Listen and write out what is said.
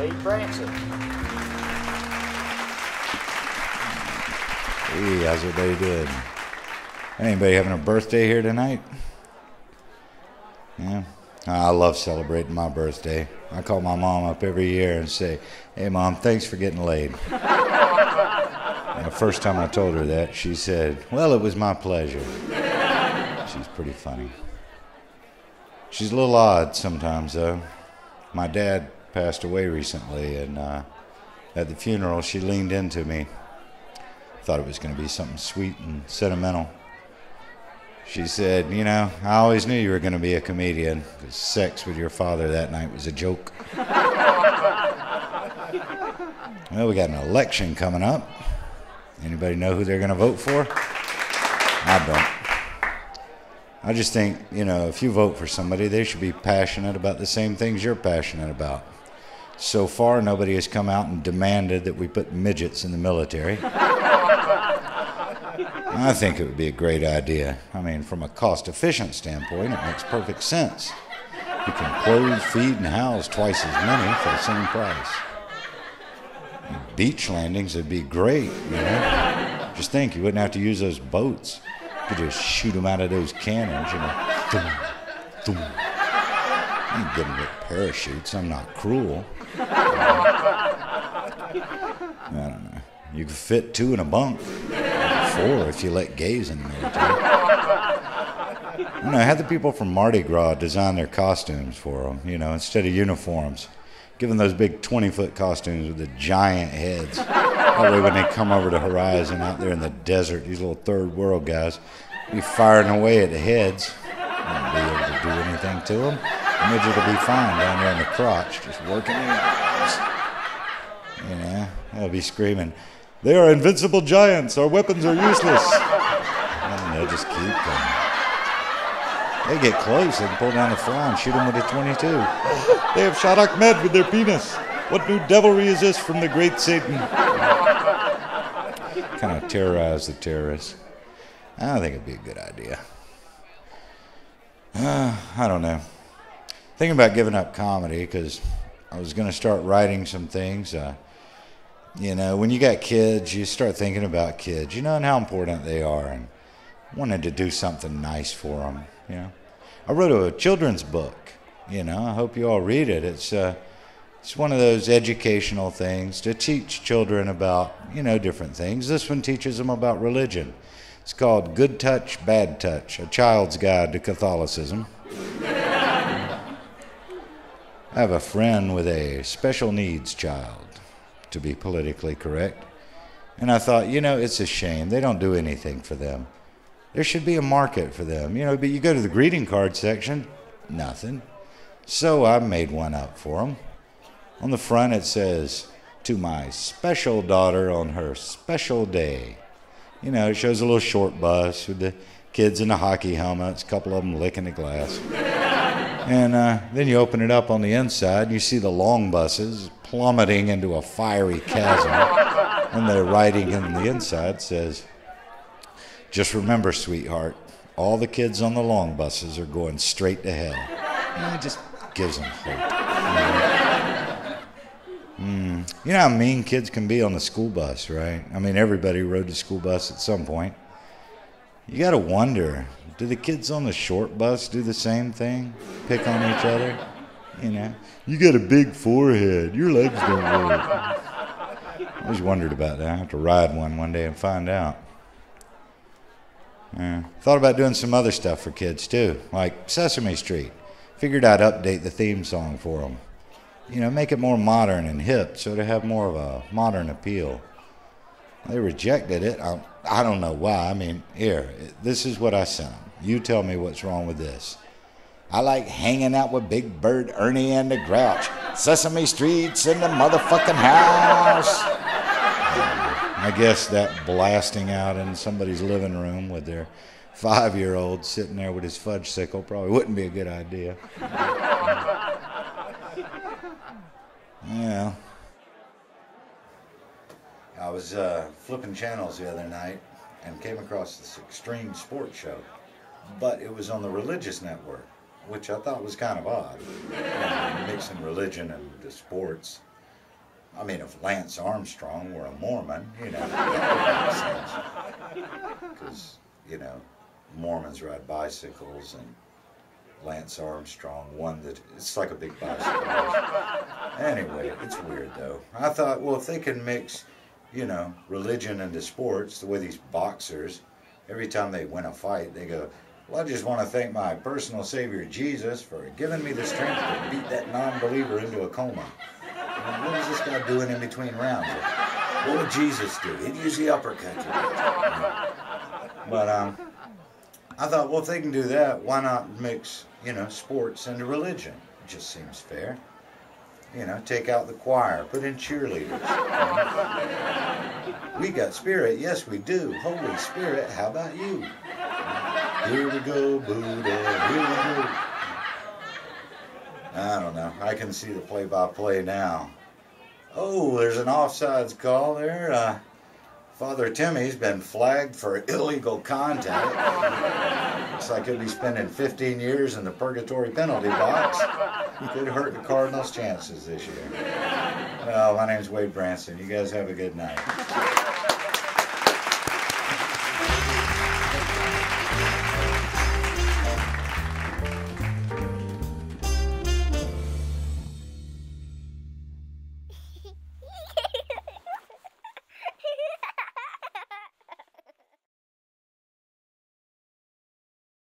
Wade Branson. Hey, how's everybody doing? Anybody having a birthday here tonight? Yeah. I love celebrating my birthday. I call my mom up every year and say, Hey, mom, thanks for getting laid. and the first time I told her that, she said, Well, it was my pleasure. She's pretty funny. She's a little odd sometimes, though. My dad passed away recently, and uh, at the funeral, she leaned into me. Thought it was going to be something sweet and sentimental. She said, You know, I always knew you were going to be a comedian because sex with your father that night was a joke. well, we got an election coming up. Anybody know who they're going to vote for? I don't. I just think, you know, if you vote for somebody, they should be passionate about the same things you're passionate about. So far, nobody has come out and demanded that we put midgets in the military. I think it would be a great idea. I mean, from a cost efficient standpoint, it makes perfect sense. You can clothe, feed, and house twice as many for the same price. Beach landings would be great, you know? Just think, you wouldn't have to use those boats. You could just shoot them out of those cannons, you know? Thum, thum. I ain't getting with parachutes. I'm not cruel. I don't know. You could fit two in a bunk four if you let gays in the military. You know, have the people from Mardi Gras design their costumes for them, you know, instead of uniforms. Give them those big 20 foot costumes with the giant heads. That way, when they come over the horizon out there in the desert, these little third world guys be firing away at the heads. Won't be able to do anything to them. Midget will be fine down there in the crotch, just working the eyes. You know, they'll be screaming, they are invincible giants. Our weapons are useless. and they'll just keep them. They get close. They can pull down the fly and shoot them with a 22. They have shot Ahmed with their penis. What new devilry is this from the great Satan? kind of terrorize the terrorists. I think it'd be a good idea. Uh, I don't know. Thinking about giving up comedy because I was going to start writing some things. Uh, you know, when you got kids, you start thinking about kids, you know, and how important they are, and wanted to do something nice for them. You know, I wrote a children's book. You know, I hope you all read it. It's uh, it's one of those educational things to teach children about you know different things. This one teaches them about religion. It's called Good Touch, Bad Touch: A Child's Guide to Catholicism. I have a friend with a special needs child to be politically correct. And I thought, you know, it's a shame. They don't do anything for them. There should be a market for them. You know, but you go to the greeting card section, nothing. So I made one up for them. On the front it says, To my special daughter on her special day. You know, it shows a little short bus with the kids in the hockey helmets, a couple of them licking the glass. And uh, then you open it up on the inside, and you see the long buses plummeting into a fiery chasm. and the writing in the inside says, Just remember, sweetheart, all the kids on the long buses are going straight to hell. And it just gives them hope. Mm. You know how mean kids can be on the school bus, right? I mean, everybody rode the school bus at some point. You got to wonder do the kids on the short bus do the same thing? Pick on each other? You know, you got a big forehead. Your legs don't work. I always wondered about that. I have to ride one one day and find out. Yeah. Thought about doing some other stuff for kids too, like Sesame Street. Figured I'd update the theme song for them. You know, make it more modern and hip so to have more of a modern appeal. They rejected it. I, I don't know why. I mean, here, this is what I sent them. You tell me what's wrong with this. I like hanging out with Big Bird, Ernie, and the Grouch. Sesame Street's in the motherfucking house. I guess that blasting out in somebody's living room with their five year old sitting there with his Fudgsicle probably wouldn't be a good idea. yeah. I was uh, flipping channels the other night and came across this extreme sports show, but it was on the religious network which I thought was kind of odd, you know, mixing religion and the sports. I mean, if Lance Armstrong were a Mormon, you know, because you know, Mormons ride bicycles and Lance Armstrong won that. It's like a big bicycle. anyway, it's weird though. I thought, well, if they can mix, you know, religion into sports, the way these boxers, every time they win a fight, they go, well, I just want to thank my personal Savior Jesus for giving me the strength to beat that non-believer into a coma. what is this guy doing in between rounds? What would Jesus do? He'd use the uppercut. But um, I thought, well, if they can do that, why not mix, you know, sports into religion? It just seems fair. You know, take out the choir, put in cheerleaders. we got spirit, yes, we do. Holy Spirit, how about you? Here we go, Buddha, here we go. I don't know. I can see the play-by-play now. Oh, there's an offsides call there. Uh, Father Timmy's been flagged for illegal contact. Looks like he'll be spending 15 years in the purgatory penalty box. He could hurt the Cardinals' chances this year. Well, my name's Wade Branson. You guys have a good night.